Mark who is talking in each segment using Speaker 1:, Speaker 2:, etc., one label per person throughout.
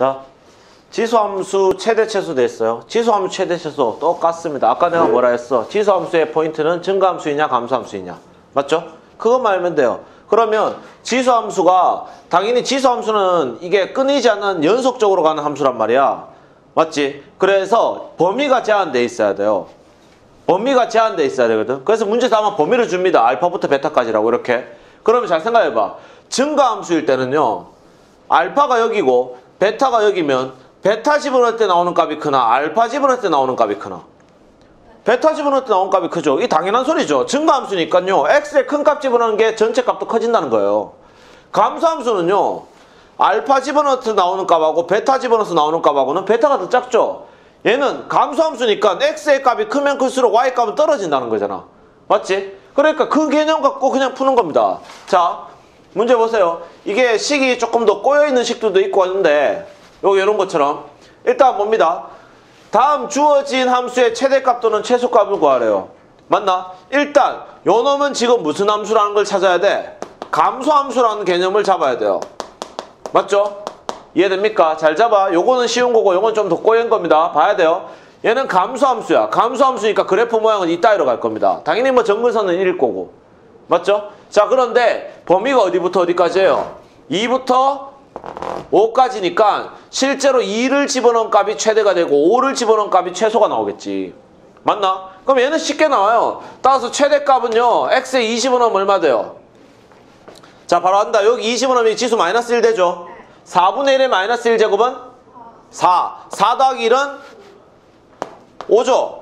Speaker 1: 자, 지수함수 최대 최소 됐어요. 지수함수 최대 최소 똑같습니다. 아까 내가 뭐라 했어? 지수함수의 포인트는 증가함수이냐 감소함수이냐. 맞죠? 그것만 알면 돼요. 그러면 지수함수가 당연히 지수함수는 이게 끊이지 않는 연속적으로 가는 함수란 말이야. 맞지? 그래서 범위가 제한돼 있어야 돼요. 범위가 제한돼 있어야 되거든. 그래서 문제에서 아마 범위를 줍니다. 알파부터 베타까지라고 이렇게. 그러면 잘 생각해봐. 증가함수일 때는요. 알파가 여기고 베타가 여기면 베타 집어넣을 때 나오는 값이 크나 알파 집어넣을 때 나오는 값이 크나 베타 집어넣을 때 나오는 값이 크죠. 이 당연한 소리죠. 증가함수니까요. x의 큰 값 집어넣는 게 전체 값도 커진다는 거예요. 감소함수는요. 알파 집어넣을 때 나오는 값하고 베타 집어넣어서 나오는 값하고는 베타가 더 작죠. 얘는 감소함수니까 x의 값이 크면 클수록 y 값은 떨어진다는 거잖아. 맞지? 그러니까 그 개념 갖고 그냥 푸는 겁니다. 자, 문제 보세요. 이게 식이 조금 더 꼬여있는 식들도 있고 하는데 요 이런 것처럼 일단 뭡니다. 다음 주어진 함수의 최대값 또는 최소값을 구하래요. 맞나? 일단 요 놈은 지금 무슨 함수라는 걸 찾아야 돼? 감소함수라는 개념을 잡아야 돼요. 맞죠? 이해됩니까? 잘 잡아. 요거는 쉬운 거고 요건 좀 더 꼬인 겁니다. 봐야 돼요. 얘는 감소함수야. 감소함수니까 그래프 모양은 이따위로 갈 겁니다. 당연히 뭐 정근선은 1일 거고. 맞죠? 자 그런데 범위가 어디부터 어디까지예요? 2부터 5까지니까 실제로 2를 집어넣은 값이 최대가 되고 5를 집어넣은 값이 최소가 나오겠지. 맞나? 그럼 얘는 쉽게 나와요. 따라서 최대값은요. x에 2 집어넣으면 얼마 돼요? 자 바로 한다. 여기 2 집어넣으면 지수 마이너스 1 되죠? 4분의 1의 마이너스 1제곱은 4. 4 더하기 1은 5죠?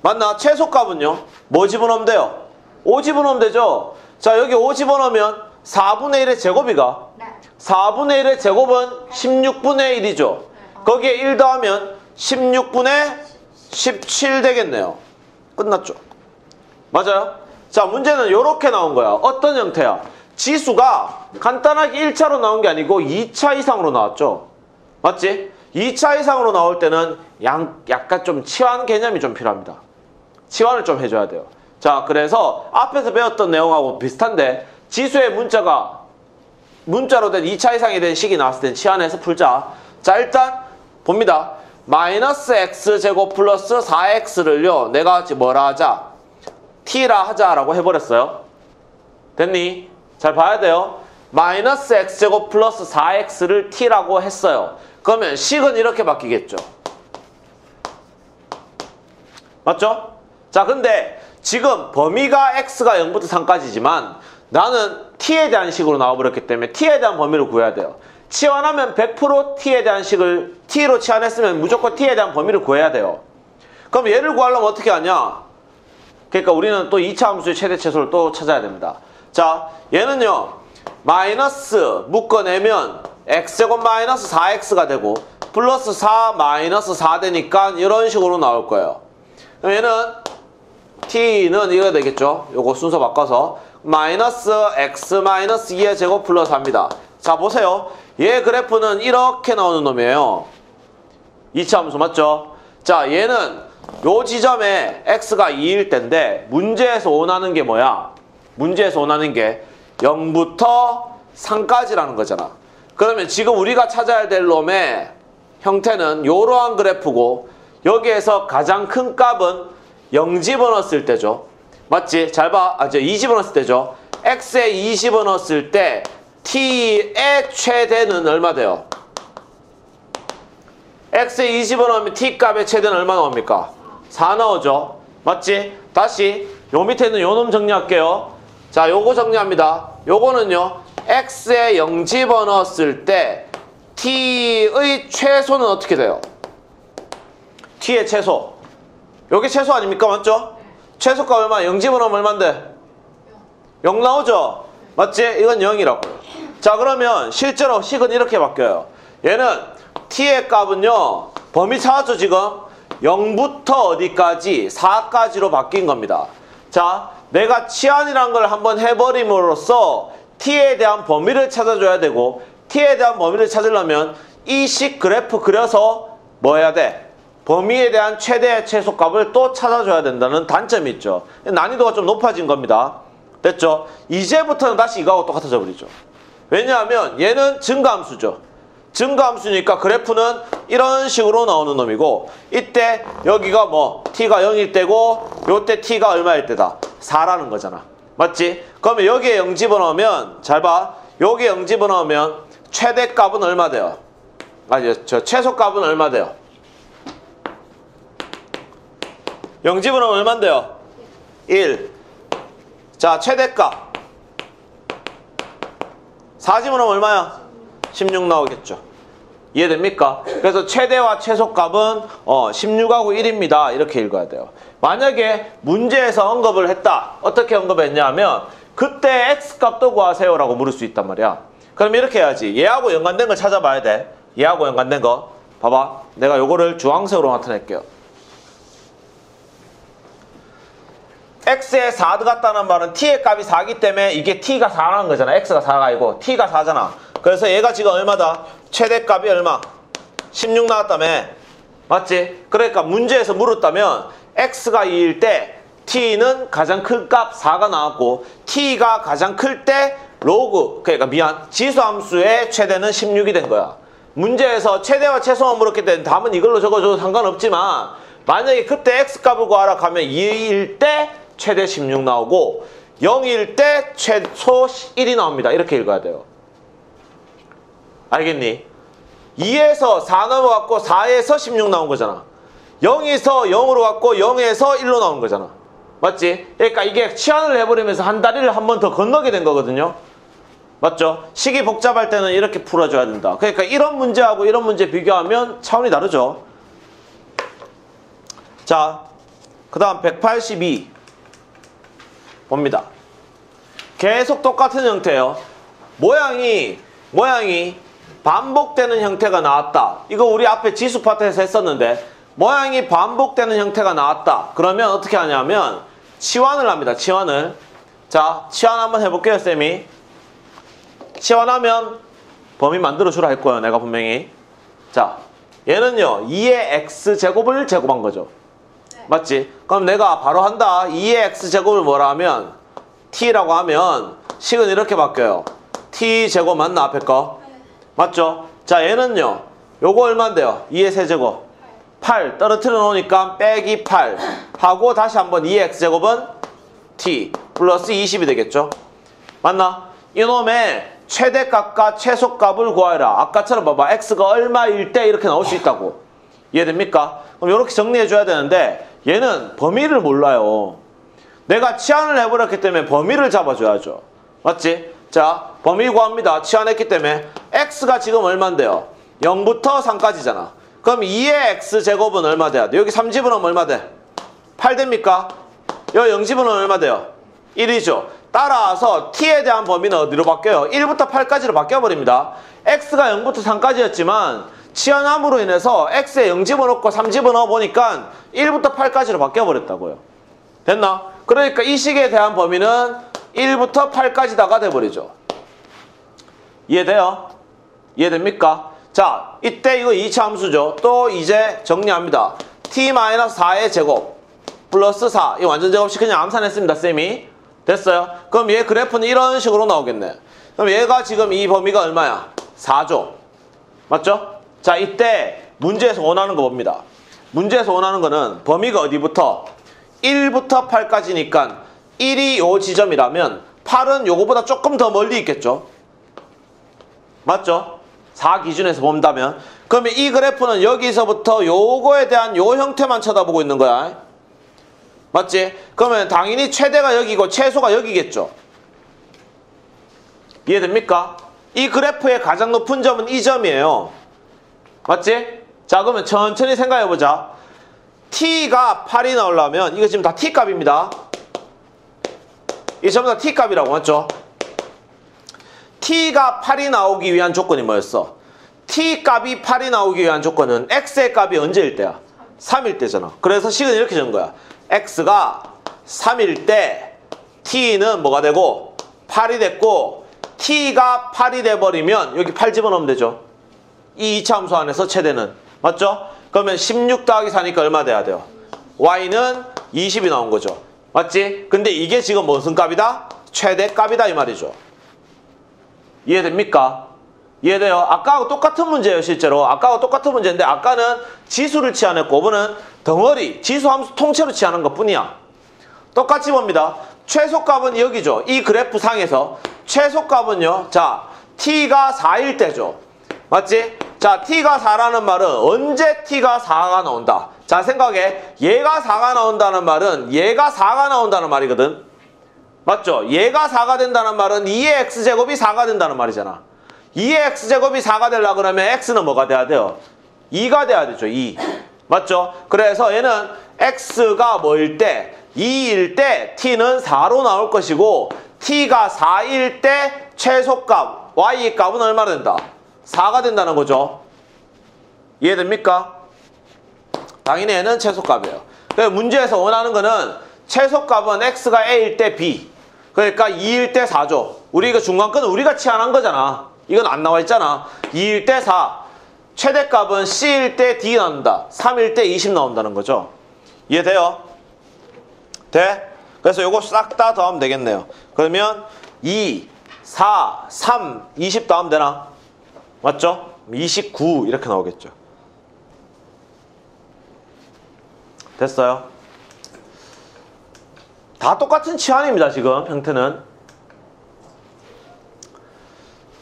Speaker 1: 맞나? 최소값은요? 뭐 집어넣으면 돼요? 5 집어넣으면 되죠? 자 여기 5 집어넣으면 4분의 1의 제곱이가
Speaker 2: 네.
Speaker 1: 4분의 1의 제곱은 16분의 1이죠. 거기에 1 더하면 16분의 17 되겠네요. 끝났죠. 맞아요? 자 문제는 이렇게 나온 거야. 어떤 형태야? 지수가 간단하게 1차로 나온 게 아니고 2차 이상으로 나왔죠. 맞지? 2차 이상으로 나올 때는 양, 약간 좀 치환 개념이 좀 필요합니다. 치환을 좀 해줘야 돼요. 자, 그래서 앞에서 배웠던 내용하고 비슷한데 지수의 문자가 문자로 된 2차 이상이 된 식이 나왔을 땐 치환해서 풀자. 자, 일단 봅니다. 마이너스 x제곱 플러스 4x를요. 내가 뭐라 하자? t라 하자라고 해버렸어요. 됐니? 잘 봐야 돼요. 마이너스 x제곱 플러스 4x를 t라고 했어요. 그러면 식은 이렇게 바뀌겠죠. 맞죠? 자, 근데 지금 범위가 x가 0부터 3까지지만 나는 t에 대한 식으로 나와버렸기 때문에 t에 대한 범위를 구해야 돼요. 치환하면 100% t에 대한 식을 t로 치환했으면 무조건 t에 대한 범위를 구해야 돼요. 그럼 얘를 구하려면 어떻게 하냐? 그러니까 우리는 또 2차 함수의 최대 최소를 또 찾아야 됩니다. 자, 얘는요. 마이너스 묶어내면 x제곱 마이너스 4x가 되고 플러스 4 마이너스 4 되니까 이런 식으로 나올 거예요. 그럼 얘는 t는 이거 되겠죠. 요거 순서 바꿔서 마이너스 x 마이너스 2의 제곱 플러스 합니다. 자 보세요. 얘 그래프는 이렇게 나오는 놈이에요. 2차 함수 맞죠? 자 얘는 요 지점에 x가 2일 때인데 문제에서 원하는 게 뭐야? 문제에서 원하는 게 0부터 3까지라는 거잖아. 그러면 지금 우리가 찾아야 될 놈의 형태는 이러한 그래프고 여기에서 가장 큰 값은 0 집어넣었을 때죠. 맞지? 잘 봐. 아, 저 2 집어넣었을 때죠. x에 2 집어넣었을 때 t의 최대는 얼마 돼요? x에 2 집어넣으면 t 값의 최대는 얼마 나옵니까? 4 나오죠. 맞지? 다시 요 밑에는 요 놈 정리할게요. 자, 요거 정리합니다. 요거는요. x에 0 집어넣었을 때 t의 최소는 어떻게 돼요? t의 최소. 요게 최소 아닙니까? 맞죠? 최소가 얼마? 0 집어넣으면 얼만데? 0 나오죠? 맞지? 이건 0이라고. 자, 그러면 실제로 식은 이렇게 바뀌어요. 얘는 t의 값은요. 범위 찾았죠, 지금? 0부터 어디까지? 4까지로 바뀐 겁니다. 자, 내가 치안이란 걸 한번 해버림으로써 t에 대한 범위를 찾아줘야 되고 t에 대한 범위를 찾으려면 이 식 그래프 그려서 뭐 해야 돼? 범위에 대한 최대 최소값을 또 찾아줘야 된다는 단점이 있죠. 난이도가 좀 높아진 겁니다. 됐죠? 이제부터는 다시 이거하고 똑같아져 버리죠. 왜냐하면 얘는 증가함수죠. 증가함수니까 그래프는 이런 식으로 나오는 놈이고 이때 여기가 뭐 t가 0일 때고 요때 t가 얼마일 때다 4라는 거잖아 맞지? 그러면 여기에 0 집어넣으면 잘 봐. 여기에 0 집어넣으면 최대값은 얼마 돼요? 아니 저 최소값은 얼마 돼요? 0 집어넣으면 얼마인데요? 1. 자 최대값 4 집어넣으면 얼마야? 16 나오겠죠. 이해됩니까? 그래서 최대와 최소값은 어, 16하고 1입니다. 이렇게 읽어야 돼요. 만약에 문제에서 언급을 했다. 어떻게 언급했냐면 그때 x값도 구하세요 라고 물을 수 있단 말이야. 그럼 이렇게 해야지. 얘하고 연관된 걸 찾아봐야 돼. 얘하고 연관된 거. 봐봐. 내가 요거를 주황색으로 나타낼게요. X에 4 들어갔다는 말은 t의 값이 4기 때문에 이게 t가 4라는 거잖아. x가 4가 아니고 t가 4잖아. 그래서 얘가 지금 얼마다? 최대값이 얼마? 16 나왔다며. 맞지? 그러니까 문제에서 물었다면 x가 2일 때 t는 가장 큰 값 4가 나왔고 t가 가장 클 때 로그 그러니까 미안 지수함수의 최대는 16이 된 거야. 문제에서 최대와 최소만 물었기 때문에 답은 이걸로 적어줘도 상관없지만 만약에 그때 x값을 구하라 하면 2일 때 최대 16 나오고 0일 때 최소 1이 나옵니다. 이렇게 읽어야 돼요. 알겠니? 2에서 4 넘어갔고 4에서 16 나온 거잖아. 0에서 0으로 갔고 0에서 1로 나온 거잖아. 맞지? 그러니까 이게 치환을 해버리면서 한 다리를 한 번 더 건너게 된 거거든요. 맞죠? 식이 복잡할 때는 이렇게 풀어줘야 된다. 그러니까 이런 문제하고 이런 문제 비교하면 차원이 다르죠. 자, 그 다음 182 봅니다. 계속 똑같은 형태예요. 모양이 모양이 반복되는 형태가 나왔다. 이거 우리 앞에 지수 파트에서 했었는데 모양이 반복되는 형태가 나왔다. 그러면 어떻게 하냐면 치환을 합니다. 치환을. 자, 치환 한번 해볼게요, 쌤이. 치환하면 범위 만들어주라 할 거예요, 내가 분명히. 자, 얘는요, 2의 x제곱을 제곱한 거죠. 맞지? 그럼 내가 바로 한다. 2의 x제곱을 뭐라 하면 t라고 하면 식은 이렇게 바뀌어요. t제곱 맞나, 앞에 거? 맞죠? 자, 얘는요, 요거 얼마인데요? 2의 세제곱. 8 떨어뜨려 놓으니까 빼기 8 하고 다시 한번 2의 x제곱은 t 플러스 20이 되겠죠? 맞나? 이놈의 최대값과 최소값을 구하라. 아까처럼 봐봐. x가 얼마일 때 이렇게 나올 수 있다고. 이해됩니까? 그럼 이렇게 정리해 줘야 되는데 얘는 범위를 몰라요. 내가 치환을 해버렸기 때문에 범위를 잡아줘야죠. 맞지? 자, 범위 구합니다. 치환했기 때문에 x가 지금 얼마인데요? 0부터 3까지잖아. 그럼 2의 x제곱은 얼마 돼야 돼? 여기 3집어넣으면 얼마 돼? 8 됩니까? 여기 0집어넣으면 얼마 돼요? 1이죠. 따라서 t에 대한 범위는 어디로 바뀌어요? 1부터 8까지로 바뀌어버립니다. x가 0부터 3까지였지만 치환함으로 인해서 x에 0 집어넣고 3 집어넣어 보니까 1부터 8까지로 바뀌어버렸다고요. 됐나? 그러니까 이 식에 대한 범위는 1부터 8까지다가 돼버리죠. 이해돼요? 이해됩니까? 자, 이때 이거 2차 함수죠. 또 이제 정리합니다. t-4의 제곱 플러스 4. 이 완전 제곱식 그냥 암산했습니다. 쌤이. 됐어요? 그럼 얘 그래프는 이런 식으로 나오겠네. 그럼 얘가 지금 이 범위가 얼마야? 4죠. 맞죠? 자, 이때 문제에서 원하는 거 봅니다. 문제에서 원하는 거는 범위가 어디부터? 1부터 8까지니까 1이 요 지점이라면 8은 요거보다 조금 더 멀리 있겠죠? 맞죠? 4 기준에서 본다면 그러면 이 그래프는 여기서부터 요거에 대한 요 형태만 쳐다보고 있는 거야. 맞지? 그러면 당연히 최대가 여기고 최소가 여기겠죠. 이해됩니까? 이 그래프의 가장 높은 점은 이 점이에요. 맞지? 자 그러면 천천히 생각해보자. t가 8이 나오려면 이거 지금 다 t값입니다. 이 전부 다 t값이라고 맞죠? t가 8이 나오기 위한 조건이 뭐였어? t 값이 8이 나오기 위한 조건은 x의 값이 언제일 때야? 3일 때잖아. 그래서 식은 이렇게 적은 거야. x가 3일 때 t는 뭐가 되고 8이 됐고 t가 8이 돼버리면 여기 8 집어넣으면 되죠. 이 2차 함수 안에서 최대는. 맞죠? 그러면 16 더하기 4니까 얼마 돼야 돼요? y는 20이 나온 거죠. 맞지? 근데 이게 지금 무슨 값이다? 최대 값이다 이 말이죠. 이해됩니까? 이해돼요? 아까하고 똑같은 문제예요, 실제로. 아까하고 똑같은 문제인데 아까는 지수를 치환했고 이번은 덩어리, 지수 함수 통째로 치환한 것 뿐이야. 똑같이 봅니다. 최소값은 여기죠. 이 그래프 상에서 최소값은요. 자, t가 4일 때죠. 맞지? 자, t가 4라는 말은 언제 t가 4가 나온다. 자, 생각해. 얘가 4가 나온다는 말은 얘가 4가 나온다는 말이거든. 맞죠? 얘가 4가 된다는 말은 2의 x제곱이 4가 된다는 말이잖아. 2의 x제곱이 4가 되려 그러면 x는 뭐가 돼야 돼요? 2가 돼야 되죠. 2. 맞죠? 그래서 얘는 x가 뭐일 때 2일 때 t는 4로 나올 것이고 t가 4일 때 최소값 y 값은 얼마 된다? 4가 된다는 거죠. 이해됩니까? 당연히 얘는 최소값이에요. 그래서 문제에서 원하는 거는 최소값은 x가 a일 때 b. 그러니까 2일 때 4죠. 우리 이거 중간권은 우리가 치환한 거잖아. 이건 안 나와 있잖아. 2일 때 4. 최대값은 c일 때 d 나온다. 3일 때 20 나온다는 거죠. 이해돼요? 돼? 그래서 요거 싹 다 더하면 되겠네요. 그러면 2, 4, 3, 20 더하면 되나? 맞죠? 29 이렇게 나오겠죠. 됐어요? 다 똑같은 치환입니다, 지금 형태는.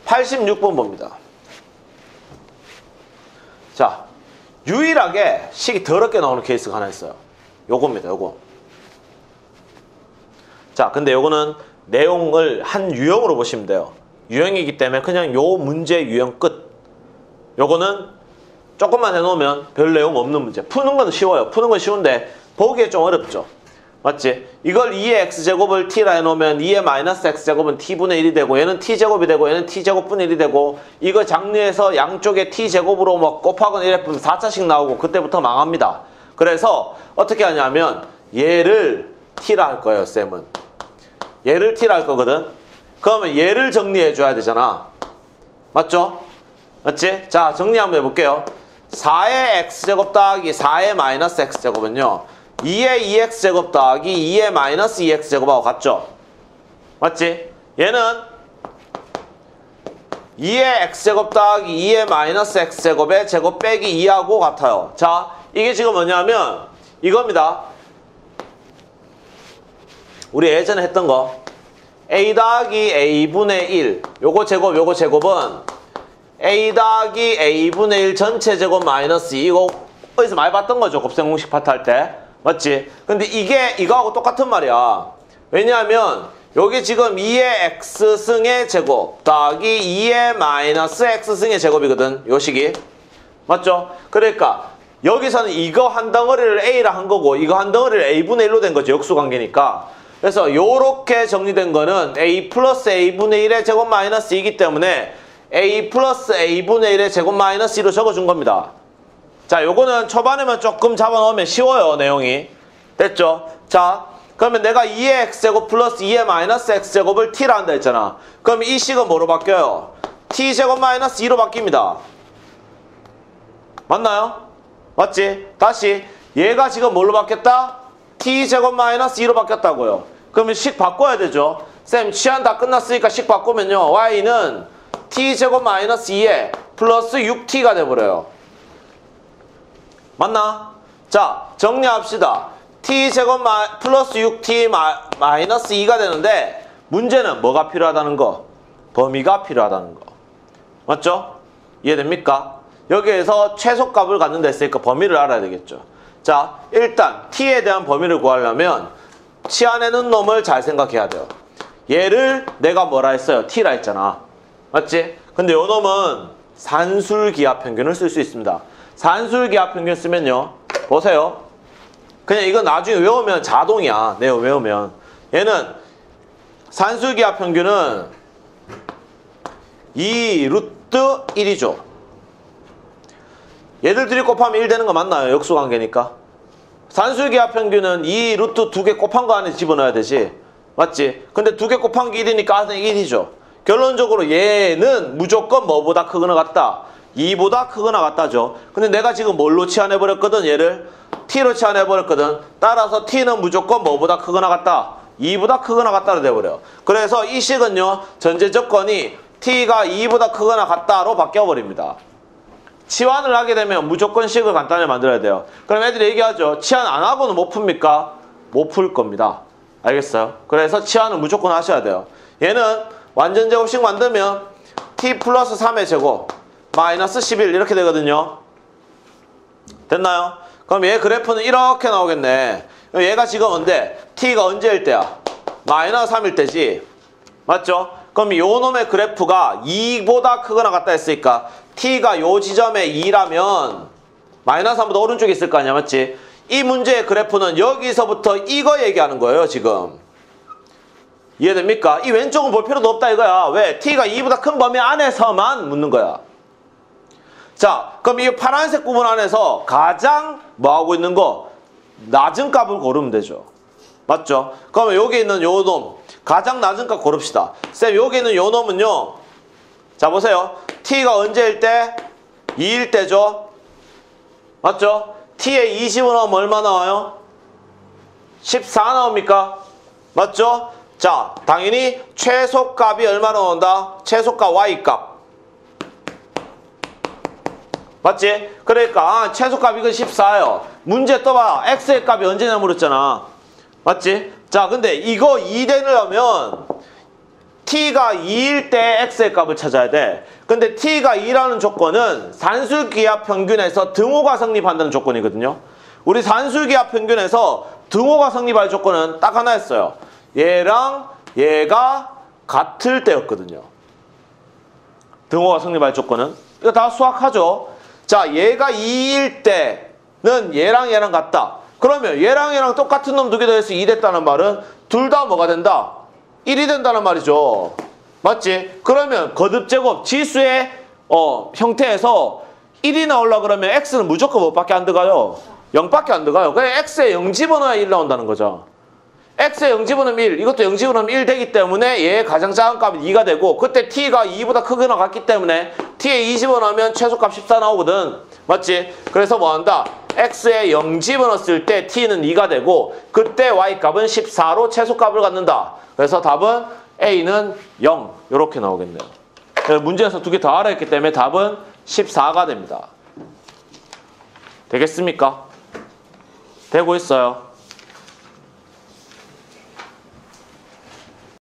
Speaker 1: 86번 봅니다. 자, 유일하게 식이 더럽게 나오는 케이스가 하나 있어요. 요겁니다, 요거. 자, 근데 요거는 내용을 한 유형으로 보시면 돼요. 유형이기 때문에 그냥 요 문제 유형 끝. 요거는 조금만 해놓으면 별 내용 없는 문제. 푸는 건 쉬워요. 푸는 건 쉬운데 보기에 좀 어렵죠. 맞지? 이걸 2의 x제곱을 t라 해놓으면 2의 마이너스 x제곱은 t분의 1이 되고 얘는 t제곱이 되고 얘는 t제곱분의 1이 되고 이거 장르에서 양쪽에 t제곱으로 뭐 곱하거나 이랬으면 4차씩 나오고 그때부터 망합니다. 그래서 어떻게 하냐면 얘를 t라 할 거예요, 쌤은. 얘를 t라 할 거거든. 그러면 얘를 정리해 줘야 되잖아. 맞죠? 맞지? 자, 정리 한번 해볼게요. 4의 x제곱 더하기 4의 마이너스 x제곱은요. 2의 2x제곱 더하기 2의 마이너스 2x제곱하고 같죠? 맞지? 얘는 2의 x제곱 더하기 2의 마이너스 x제곱의 제곱 빼기 2하고 같아요. 자, 이게 지금 뭐냐면 이겁니다. 우리 예전에 했던 거 a 더하기 a분의 1 요거 제곱 요거 제곱은 a 더하기 a분의 1 전체 제곱 마이너스 2 이거 어디서 많이 봤던 거죠? 곱셈 공식 파트 할 때. 맞지? 근데 이게 이거하고 똑같은 말이야. 왜냐하면 여기 지금 2의 x승의 제곱 더하기 2의 마이너스 x승의 제곱이거든. 요 식이 맞죠? 그러니까 여기서는 이거 한 덩어리를 a라 한 거고 이거 한 덩어리를 a분의 1로 된 거죠. 역수관계니까 그래서 요렇게 정리된 거는 a 플러스 a분의 1의 제곱 마이너스 2이기 때문에 a 플러스 a분의 1의 제곱 마이너스 2로 적어준 겁니다. 자, 요거는 초반에만 조금 잡아놓으면 쉬워요, 내용이. 됐죠? 자, 그러면 내가 2의 x제곱 플러스 2의 마이너스 x제곱을 t라 한다 했잖아. 그럼 이 식은 뭐로 바뀌어요? t제곱 마이너스 2로 바뀝니다. 맞나요? 맞지? 다시 얘가 지금 뭘로 바뀌었다? t제곱 마이너스 2로 바뀌었다고요. 그러면 식 바꿔야 되죠. 쌤, 치안 다 끝났으니까 식 바꾸면요. y는 t제곱 마이너스 2에 플러스 6t가 돼버려요. 맞나? 자, 정리합시다. t제곱 마, 플러스 6t 마, 마이너스 2가 되는데 문제는 뭐가 필요하다는 거? 범위가 필요하다는 거. 맞죠? 이해됩니까? 여기에서 최소값을 갖는다 했으니까 범위를 알아야 되겠죠. 자, 일단 t에 대한 범위를 구하려면 치안에는 놈을 잘 생각해야 돼요. 얘를 내가 뭐라 했어요? t라 했잖아. 맞지? 근데 요 놈은 산술기하 평균을 쓸 수 있습니다. 산술기하 평균 쓰면요. 보세요. 그냥 이거 나중에 외우면 자동이야. 네, 외우면. 얘는 산술기하 평균은 2 루트 1이죠. 얘들 들이 곱하면 1 되는 거 맞나요? 역수관계니까. 산술기하 평균은 2 루트 두 개 곱한 거 안에 집어넣어야 되지. 맞지? 근데 두 개 곱한 게 1이니까 안에 1이죠. 결론적으로 얘는 무조건 뭐보다 크거나 같다. 2보다 크거나 같다죠. 근데 내가 지금 뭘로 치환해버렸거든, 얘를? t로 치환해버렸거든. 따라서 t는 무조건 뭐보다 크거나 같다. 2보다 크거나 같다로 돼버려. 그래서 이 식은요, 전제 조건이 t가 2보다 크거나 같다로 바뀌어버립니다. 치환을 하게 되면 무조건 식을 간단히 만들어야 돼요. 그럼 애들이 얘기하죠. 치환 안 하고는 못 풉니까? 못 풀 겁니다. 알겠어요? 그래서 치환을 무조건 하셔야 돼요. 얘는 완전 제곱식 만들면 t 플러스 3의 제곱 마이너스 11 이렇게 되거든요. 됐나요? 그럼 얘 그래프는 이렇게 나오겠네. 얘가 지금 언제? t가 언제일 때야? 마이너스 3일 때지. 맞죠? 그럼 요 놈의 그래프가 2보다 크거나 같다 했으니까 t가 요 지점에 2라면 마이너스 3보다 오른쪽에 있을 거 아니야 맞지? 이 문제의 그래프는 여기서부터 이거 얘기하는 거예요 지금 이해됩니까? 이 왼쪽은 볼 필요도 없다 이거야 왜? t가 2보다 큰 범위 안에서만 묻는 거야 자 그럼 이 파란색 부분 안에서 가장 뭐하고 있는 거? 낮은 값을 고르면 되죠 맞죠? 그러면 여기 있는 요 놈 가장 낮은 값 고릅시다. 쌤 여기 있는 요 놈은요. 자 보세요. t가 언제일 때? 2일 때죠. 맞죠? t에 20을 넣으면 얼마 나와요? 14 나옵니까? 맞죠? 자 당연히 최소값이 얼마 나온다? 최소값 y값. 맞지? 그러니까 아, 최소값 이건 14예요. 문제 떠봐. x의 값이 언제냐 물었잖아. 맞지? 자, 근데 이거 2되려면 t가 2일 때 x의 값을 찾아야 돼. 근데 t가 2라는 조건은 산술기하 평균에서 등호가 성립한다는 조건이거든요. 우리 산술기하 평균에서 등호가 성립할 조건은 딱 하나였어요. 얘랑 얘가 같을 때였거든요. 등호가 성립할 조건은 이거 다 수학하죠. 자, 얘가 2일 때는 얘랑 얘랑 같다. 그러면 얘랑 얘랑 똑같은 놈 두 개 더해서 2 됐다는 말은 둘 다 뭐가 된다? 1이 된다는 말이죠. 맞지? 그러면 거듭제곱 지수의 어, 형태에서 1이 나오려 그러면 x는 무조건 뭐밖에 안 들어가요? 0밖에 안 들어가요. 그냥 x에 0 집어넣어야 1 나온다는 거죠. x에 0 집어넣으면 1, 이것도 0 집어넣으면 1 되기 때문에 얘의 가장 작은 값이 2가 되고 그때 t가 2보다 크거나 같기 때문에 t에 2 집어넣으면 최소값 14 나오거든. 맞지? 그래서 뭐 한다? X에 0 집어넣었을 때 t는 2가 되고 그때 y값은 14로 최소값을 갖는다. 그래서 답은 a는 0 이렇게 나오겠네요. 문제에서 두개더 알아있기 때문에 답은 14가 됩니다. 되겠습니까? 되고 있어요.